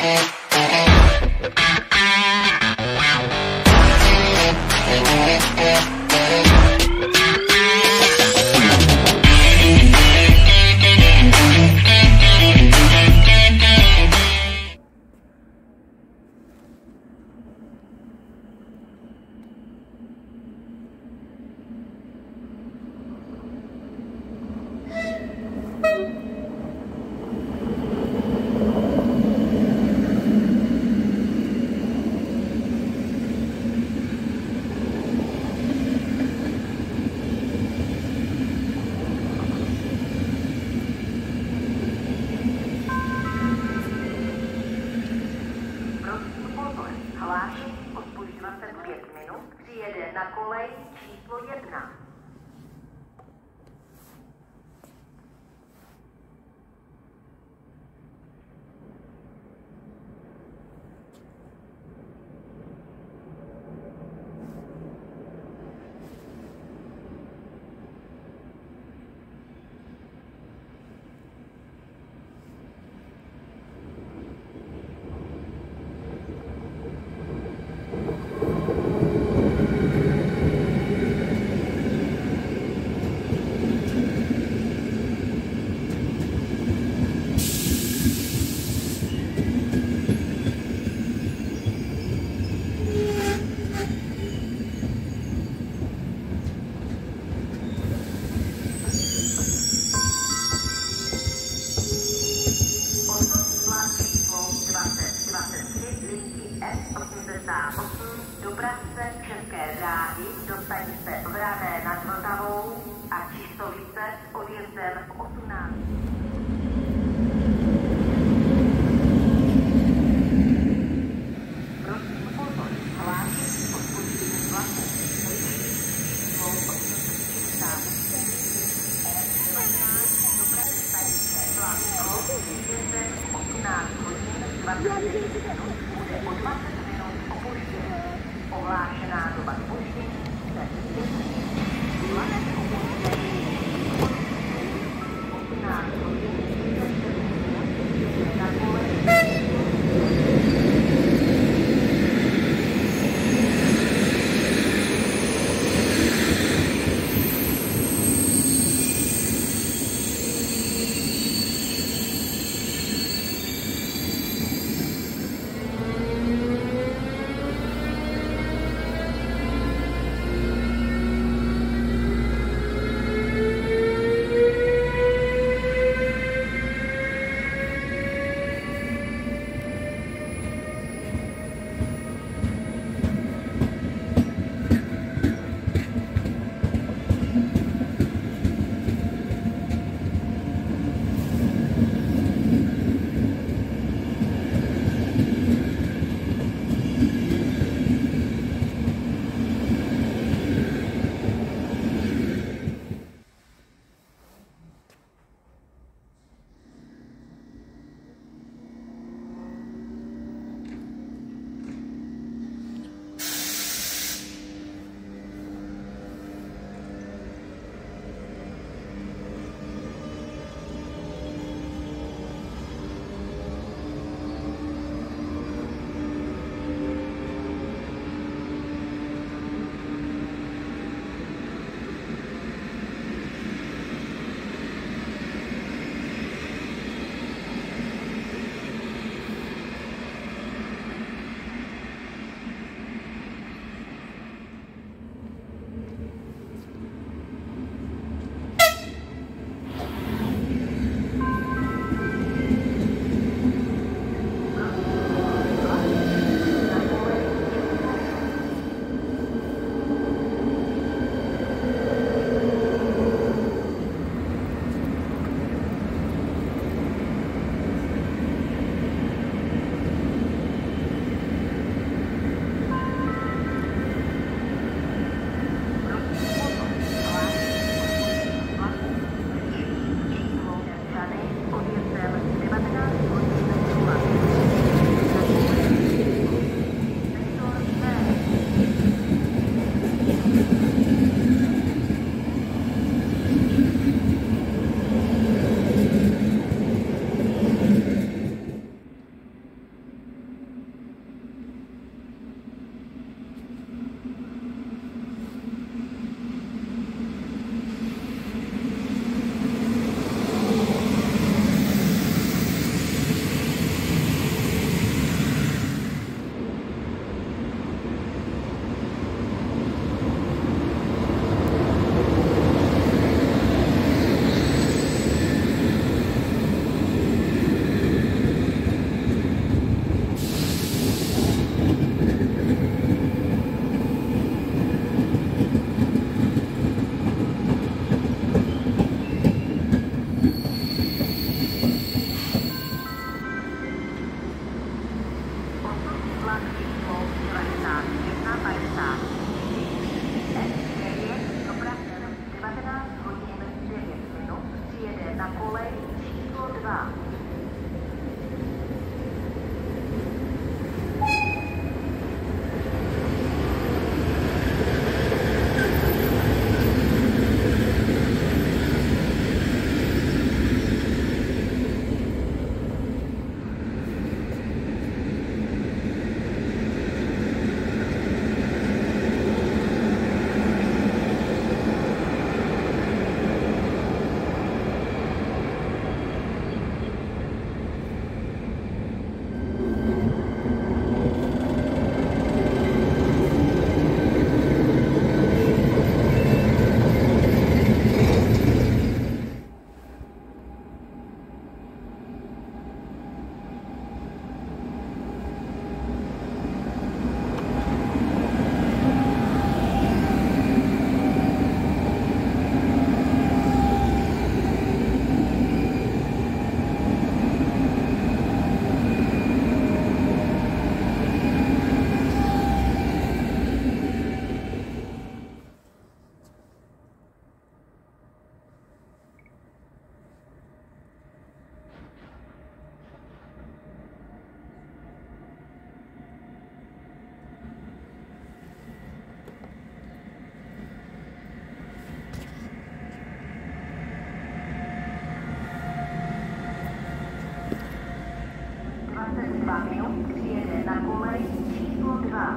and 808 dopravce České dráhy dostaní se Vravé nad Vltavou a Čistovice s odjezdem 18. Prosím pozor, hlásit odpuštění vlaku. Dopravce České dráhy s odjezdem 18 hodin 20 minut. 2 minut přijede na kolej číslo 2.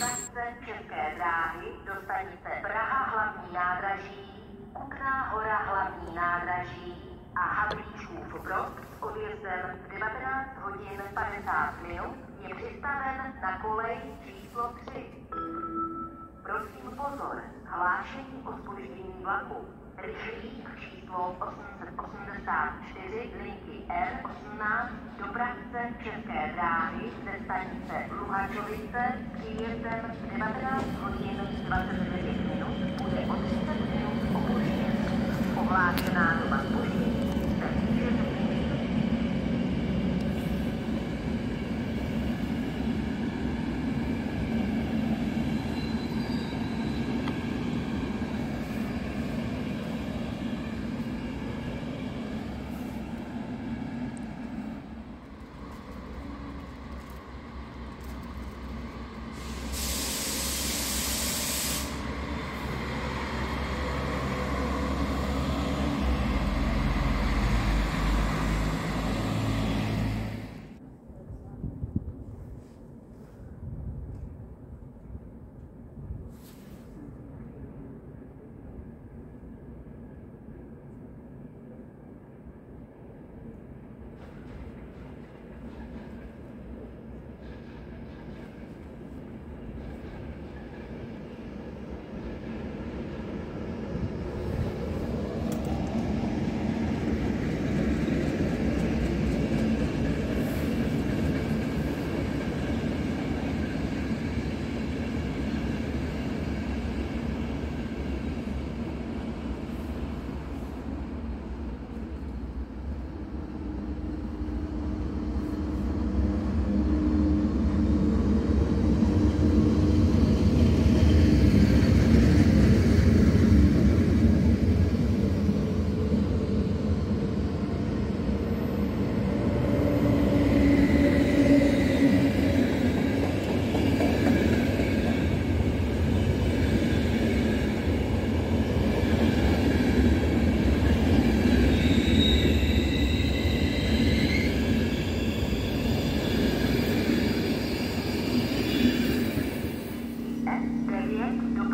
Dopravce České dráhy do stanice Praha hlavní nádraží, Kutná hora hlavní nádraží a Havlíčkův Brod s odjezdem v 19 hodin 50 minut je přistaven na kolej číslo 3. Prosím pozor, hlášení o spoždění vlaku. Rychlík číslo 884 linky R18 dopravce České dráhy ze stanice Luhačovice příjezdem v 19 hodin 29 minut bude o 30 minut opožděn. Ohlášená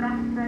Gracias.